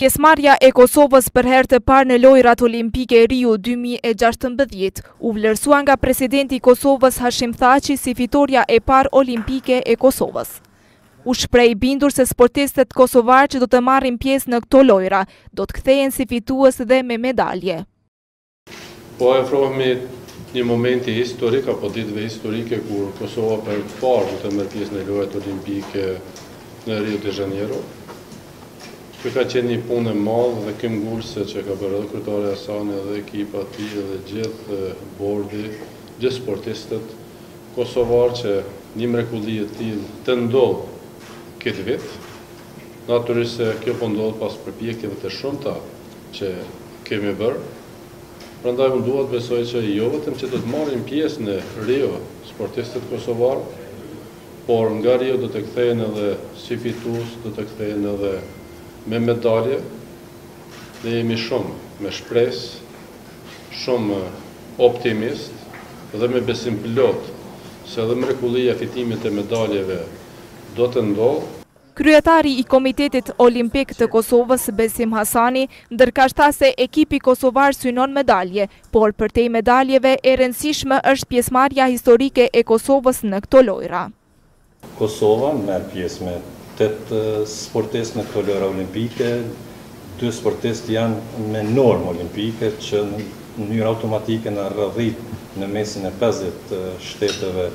Pjesëmarrja e Kosovës për herë të parë në Lojërat Olimpike Rio 2016 u vlerësua nga presidenti i Kosovës Hashim Thaçi si fitorja e parë olimpike e Kosovës. U shpreh i bindur se sportistët kosovarë që do të marrin pjesë në këto lojëra do të kthehen si fitues dhe me medalje. Po afrohemi një momenti historik apo ditëve historike kur Kosova për të parë do të merr pjesë në lojërat olimpike në Rio de Janeiro. Kjo ka qenë një punë e madhe dhe këngulëse që ka bërë edhe kryetari Hasani edhe ekipa e tij dhe gjithë bordi, gjithë sportistët kosovarë që një mrekulli e tillë të ndodhë këtë vit. Natyrisht se kjo po ndodh pas përpjekjeve të shumta që kemi bërë, prandaj unë dua të besoj që jo vetëm që do të marrin pjesë në Rio sportistët kosovarë, por nga Rio do të kthehen edhe si fitues, do të kthehen edhe me medalje dhe jemi shumë me shpresë, shumë optimist dhe me besim plot se edhe mrekullia e fitimit të medaljeve do të ndodhë. Kryetari i Komitetit Olimpik të Kosovës, Besim Hasani, ndërkaq tha se ekipi kosovar synon medalje, por përtej medaljeve e rëndësishme është pjesëmarrja historike e Kosovës në këto lojëra. Kosova merr pjesë me tetë sportistë në këto lojëra olimpike, dy sportistë janë me normë olimpike që në mënyrë automatike na radhit në mesin e pesëdhjetë shteteve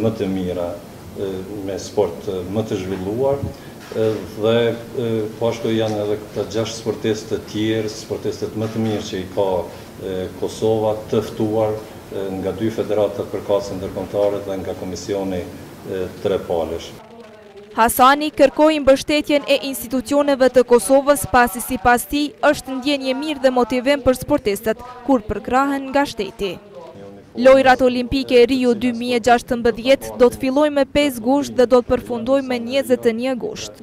më të mira. me sport më të zhvilluar dhe po ashtu janë edhe këta gjashtë sportistë të tjerë, sportistët më të mirë që i ka Kosova, të ftuar nga dy federatat përkatëse ndërkombëtare dhe nga komisioni trepalësh. Hasani kërkoi mbështetjen e institucioneve të Kosovës pasi sipas tij është ndjenjë e mirë dhe motivim për sportistët kur përkrahen nga shteti. Lojërat Olimpike Rio dy mijë e gjashtëmbëdhjetë do të fillojnë me pesë gusht dhe do të përfundojnë me njëzet e një gusht.